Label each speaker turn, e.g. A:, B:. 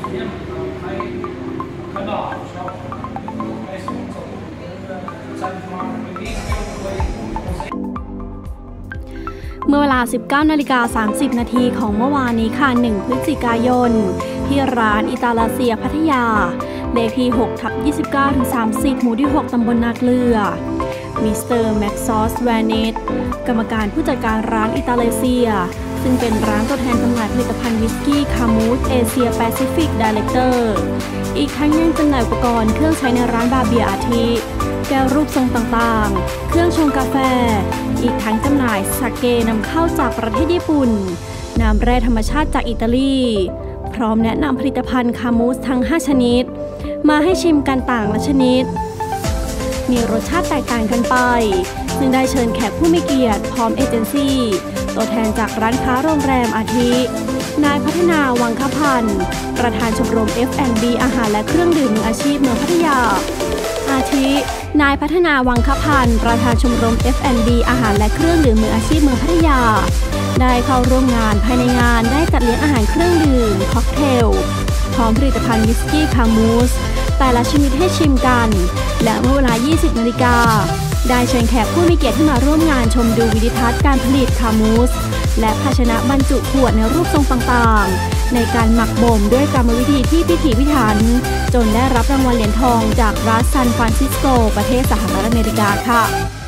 A: เมื่อเวลา 19นาฬิกา30 นาทีของเมื่อวานนี้ค่ะ 1 พฤศจิกายน ที่ร้านอิตาลาเซียพัทยา เลขที่6ทับ29ถึง30 หมู่ที่ 6 ตำบลนาเกลือ มิสเตอร์แม็กซอสแวนิตกรรมการผู้จัดการร้านอิตาลาเซีย ซึ่งเป็นร้านตัวแทนจำหน่ายผลิตภัณฑ์วิสกี้ Camus Asia Pacific Director อีกทั้งยังจำหน่ายอุปกรณ์เครื่องใช้ในร้านบาร์เบียร์อาทิแก้วรูปทรงต่างๆ เครื่องชงกาแฟ อีกทั้งจำหน่ายสาเกนำเข้าจากประเทศญี่ปุ่น น้ำแร่ธรรมชาติจากอิตาลี พร้อมแนะนำผลิตภัณฑ์ Camus ทั้ง 5 ชนิด มาให้ชิมกันต่างละชนิด มีรสชาติแตกต่างกันไป ซึ่งได้เชิญแขกผู้มีเกียรติพร้อมเอเจนซี่ตัวแทนจากร้านค้าโรงแรมอาทิ นายพัฒนาวังคพันธ์ประธานชมรม F&B อาหารและเครื่องดื่มมืออาชีพเมืองพัทยา อาทิ นายพัฒนาวังคพันธ์ประธานชมรม F&B อาหารและเครื่องดื่มมืออาชีพเมืองพัทยา ได้เข้าร่วมงานภายในงานได้จัดเลี้ยงอาหารเครื่องดื่มค็อกเทลพร้อมผลิตภัณฑ์วิสกี้คามูส แต่ละชนิดให้ชิมกัน และเมื่อเวลา 20 นาฬิกา ได้เชิญแขกผู้มีเกียรติที่มาร่วมงานชมดูวิดีทัศน์การผลิตคามูส และภาชนะบรรจุขวดในรูปทรงต่างๆ ในการหมักบ่มด้วยกรรมวิธีที่พิถีพิถัน จนได้รับรางวัลเหรียญทองจากรัฐซานฟรานซิสโก ประเทศสหรัฐอเมริกาค่ะ